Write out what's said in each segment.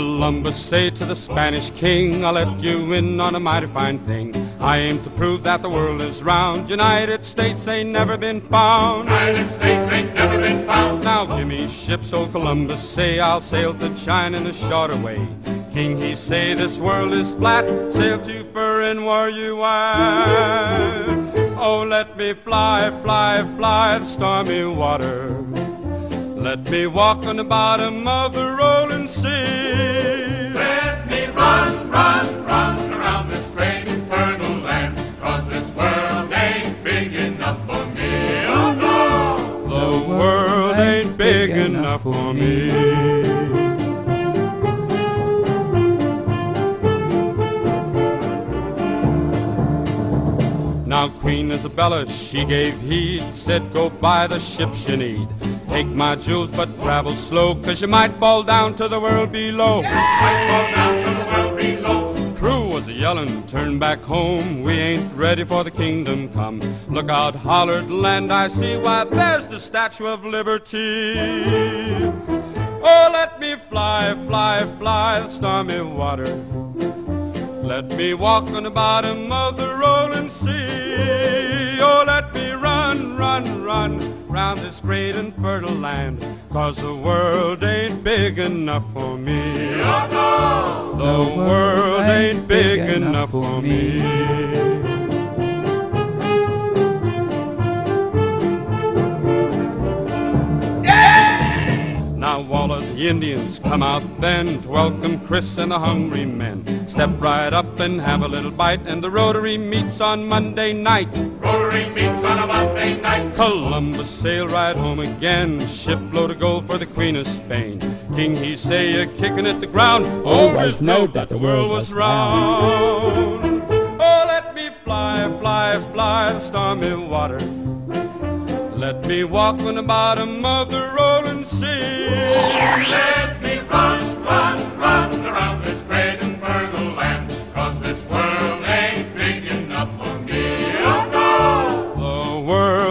Columbus say to the Spanish king, I'll let you in on a mighty fine thing. I aim to prove that the world is round. United States ain't never been found. United States ain't never been found. Now give me ships, old Columbus say, I'll sail to China in a shorter way. King, he say this world is flat, sail to foreign where you are. Oh, let me fly, fly, fly the stormy water. Let me walk on the bottom of the rolling sea. Let me run, run, run around this great infernal land. Cause this world ain't big enough for me. Oh no! The world ain't big enough for me. Now Queen Isabella, she gave heed, said go buy the ships you need. Take my jewels, but travel slow, cause you might fall down to the world below. Might fall down to the world below. Crew was a yellin', turn back home, we ain't ready for the kingdom come. Look out, hollered land I see, why there's the Statue of Liberty. Oh, let me fly, fly, fly the stormy water. Let me walk on the bottom of the rolling sea. Run round this great and fertile land. Cause the world ain't big enough for me. Oh no! The world ain't big enough for me. Now all of the Indians come out then to welcome Chris and the hungry men. Step right up and have a little bite, and the Rotary meets on Monday night. Rotary Columbus sailed right home again, shipload of gold for the Queen of Spain. King, he say, you're kicking at the ground, always knowed that the world was round. Oh, let me fly, fly, fly the stormy water. Let me walk on the bottom of the rolling sea. Let me run, run,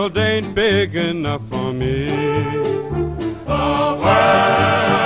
world ain't big enough for me. The world.